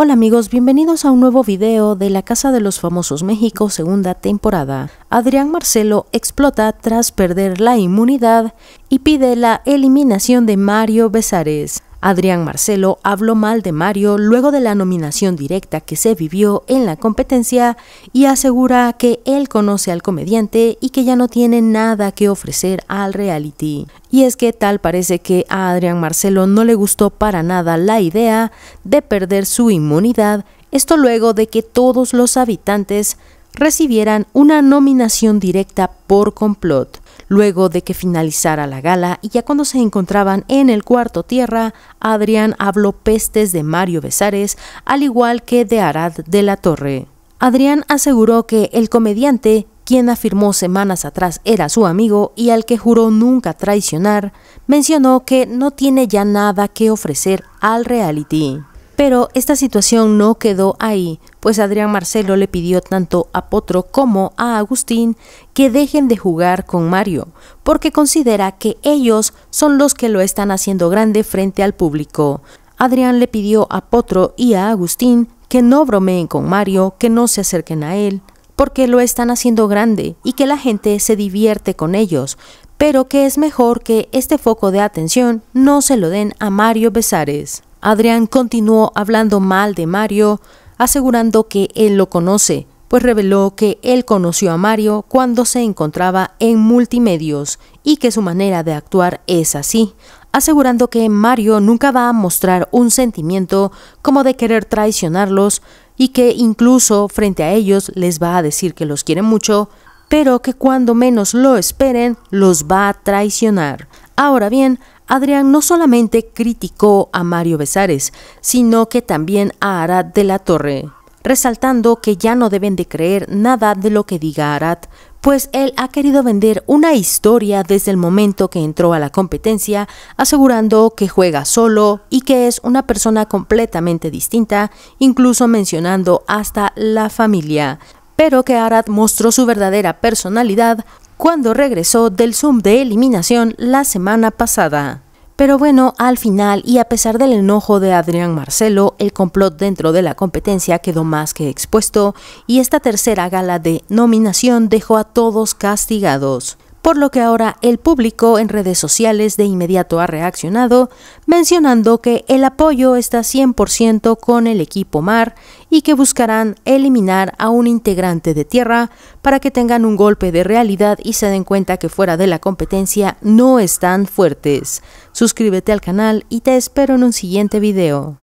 Hola amigos, bienvenidos a un nuevo video de La Casa de los Famosos México segunda temporada. Adrián Marcelo explota tras perder la inmunidad y pide la eliminación de Mario Besares. Adrián Marcelo habló mal de Mario luego de la nominación directa que se vivió en la competencia y asegura que él conoce al comediante y que ya no tiene nada que ofrecer al reality. Y es que tal parece que a Adrián Marcelo no le gustó para nada la idea de perder su inmunidad, esto luego de que todos los habitantes recibieran una nominación directa por complot. Luego de que finalizara la gala y ya cuando se encontraban en el cuarto tierra, Adrián habló pestes de Mario Besares, al igual que de Arad de la Torre. Adrián aseguró que el comediante, quien afirmó semanas atrás era su amigo y al que juró nunca traicionar, mencionó que no tiene ya nada que ofrecer al reality. Pero esta situación no quedó ahí, pues Adrián Marcelo le pidió tanto a Potro como a Agustín que dejen de jugar con Mario, porque considera que ellos son los que lo están haciendo grande frente al público. Adrián le pidió a Potro y a Agustín que no bromeen con Mario, que no se acerquen a él, porque lo están haciendo grande y que la gente se divierte con ellos, pero que es mejor que este foco de atención no se lo den a Mario Besares. Adrián continuó hablando mal de Mario, asegurando que él lo conoce, pues reveló que él conoció a Mario cuando se encontraba en multimedios y que su manera de actuar es así, asegurando que Mario nunca va a mostrar un sentimiento como de querer traicionarlos y que incluso frente a ellos les va a decir que los quiere mucho, pero que cuando menos lo esperen los va a traicionar. Ahora bien, Adrián no solamente criticó a Mario Besares, sino que también a Arad de la Torre, resaltando que ya no deben de creer nada de lo que diga Arad, pues él ha querido vender una historia desde el momento que entró a la competencia, asegurando que juega solo y que es una persona completamente distinta, incluso mencionando hasta la familia, pero que Arad mostró su verdadera personalidad cuando regresó del Zoom de eliminación la semana pasada. Pero bueno, al final, y a pesar del enojo de Adrián Marcelo, el complot dentro de la competencia quedó más que expuesto y esta tercera gala de nominación dejó a todos castigados por lo que ahora el público en redes sociales de inmediato ha reaccionado mencionando que el apoyo está 100% con el equipo Mar y que buscarán eliminar a un integrante de tierra para que tengan un golpe de realidad y se den cuenta que fuera de la competencia no están fuertes. Suscríbete al canal y te espero en un siguiente video.